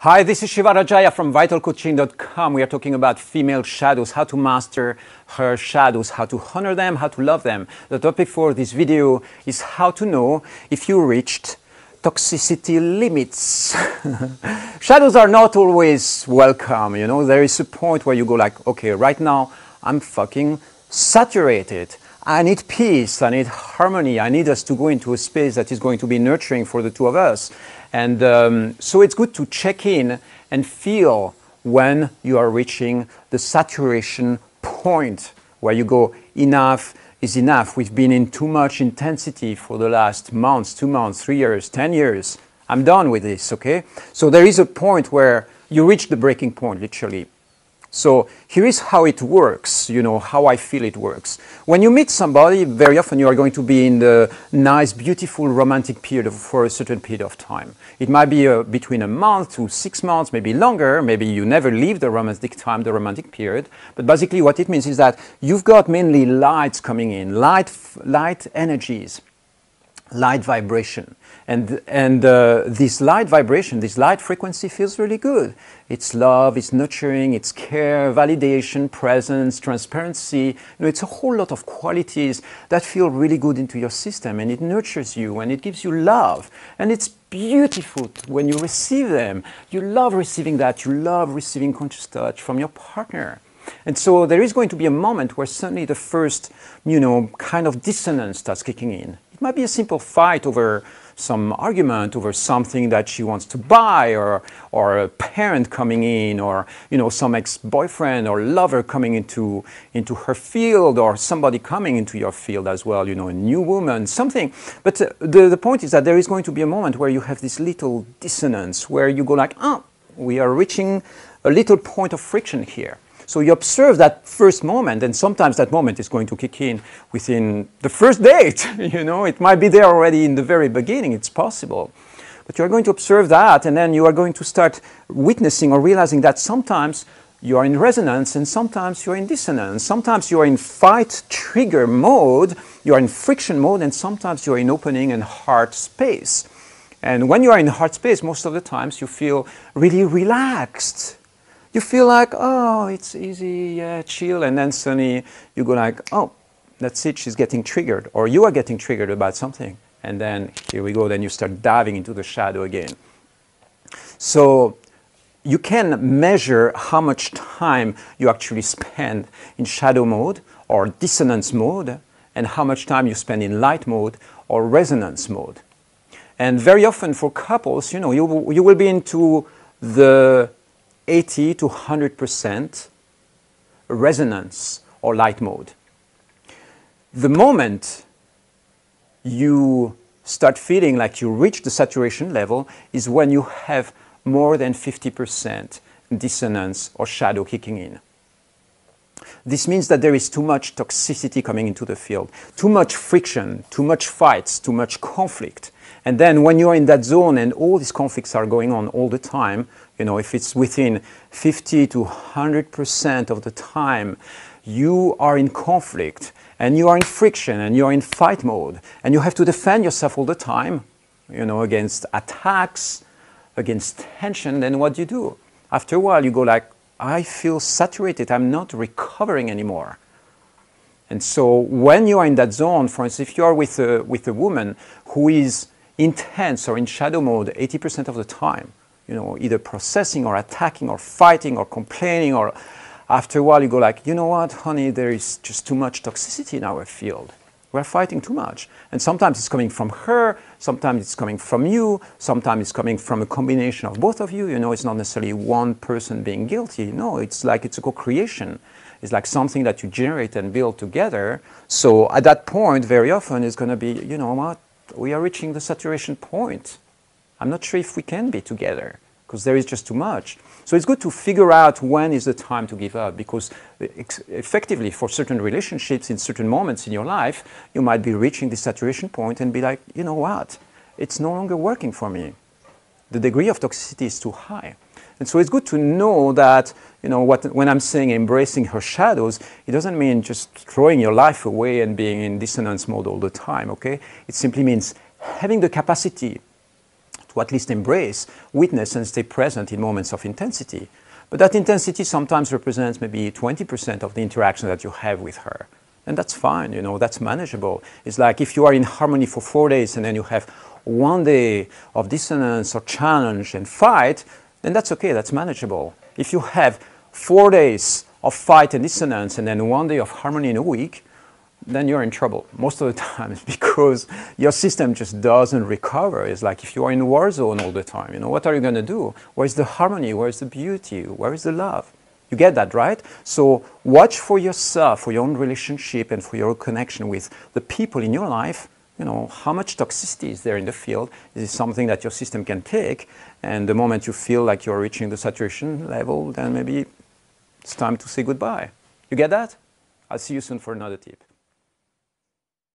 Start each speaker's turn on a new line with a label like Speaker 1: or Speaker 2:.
Speaker 1: Hi, this is Shiva Rajaya from vitalcoaching.com. We are talking about female shadows, how to master her shadows, how to honor them, how to love them. The topic for this video is how to know if you reached toxicity limits. shadows are not always welcome, you know. There is a point where you go like, okay, right now I'm fucking saturated. I need peace, I need harmony, I need us to go into a space that is going to be nurturing for the two of us. And um, so it's good to check in and feel when you are reaching the saturation point where you go, enough is enough. We've been in too much intensity for the last months, two months, three years, 10 years. I'm done with this, okay? So there is a point where you reach the breaking point, literally. So here is how it works, you know, how I feel it works. When you meet somebody, very often you are going to be in the nice, beautiful, romantic period for a certain period of time. It might be uh, between a month to six months, maybe longer, maybe you never leave the romantic time, the romantic period. But basically what it means is that you've got mainly lights coming in, light, light energies light vibration. And, and uh, this light vibration, this light frequency feels really good. It's love, it's nurturing, it's care, validation, presence, transparency. You know, it's a whole lot of qualities that feel really good into your system and it nurtures you and it gives you love. And it's beautiful when you receive them. You love receiving that. You love receiving conscious touch from your partner. And so there is going to be a moment where suddenly the first, you know, kind of dissonance starts kicking in. It might be a simple fight over some argument over something that she wants to buy or, or a parent coming in or you know some ex-boyfriend or lover coming into, into her field or somebody coming into your field as well you know a new woman something. But uh, the, the point is that there is going to be a moment where you have this little dissonance where you go like oh we are reaching a little point of friction here so you observe that first moment, and sometimes that moment is going to kick in within the first date. you know, it might be there already in the very beginning. It's possible. But you are going to observe that, and then you are going to start witnessing or realizing that sometimes you are in resonance and sometimes you are in dissonance. Sometimes you are in fight trigger mode, you are in friction mode, and sometimes you are in opening and heart space. And when you are in heart space, most of the times you feel really relaxed you feel like, oh, it's easy, yeah, chill, and then suddenly you go like, oh, that's it, she's getting triggered, or you are getting triggered about something. And then here we go, then you start diving into the shadow again. So you can measure how much time you actually spend in shadow mode or dissonance mode, and how much time you spend in light mode or resonance mode. And very often for couples, you know, you, you will be into the 80 to 100% resonance or light mode. The moment you start feeling like you reach the saturation level is when you have more than 50% dissonance or shadow kicking in. This means that there is too much toxicity coming into the field, too much friction, too much fights, too much conflict. And then when you're in that zone and all these conflicts are going on all the time, you know, if it's within 50 to 100% of the time, you are in conflict and you are in friction and you're in fight mode and you have to defend yourself all the time, you know, against attacks, against tension, then what do you do? After a while, you go like, I feel saturated. I'm not recovering anymore. And so when you are in that zone, for instance, if you are with a, with a woman who is intense or in shadow mode 80% of the time, you know, either processing or attacking or fighting or complaining or after a while you go like, you know what, honey, there is just too much toxicity in our field. We're fighting too much. And sometimes it's coming from her, sometimes it's coming from you, sometimes it's coming from a combination of both of you. You know, it's not necessarily one person being guilty. No, it's like it's a co-creation. It's like something that you generate and build together. So at that point, very often it's going to be, you know what, we are reaching the saturation point. I'm not sure if we can be together because there is just too much. So it's good to figure out when is the time to give up because effectively for certain relationships in certain moments in your life, you might be reaching the saturation point and be like, you know what, it's no longer working for me. The degree of toxicity is too high. And so it's good to know that, you know, what, when I'm saying embracing her shadows, it doesn't mean just throwing your life away and being in dissonance mode all the time, okay? It simply means having the capacity to at least embrace, witness, and stay present in moments of intensity. But that intensity sometimes represents maybe 20% of the interaction that you have with her. And that's fine, you know, that's manageable. It's like if you are in harmony for four days and then you have one day of dissonance or challenge and fight, then that's okay, that's manageable. If you have four days of fight and dissonance and then one day of harmony in a week, then you're in trouble most of the times because your system just doesn't recover. It's like if you are in war zone all the time, you know, what are you going to do? Where's the harmony? Where's the beauty? Where is the love? You get that, right? So watch for yourself, for your own relationship and for your connection with the people in your life. You know, how much toxicity is there in the field? Is it something that your system can take? And the moment you feel like you're reaching the saturation level, then maybe it's time to say goodbye. You get that? I'll see you soon for another tip.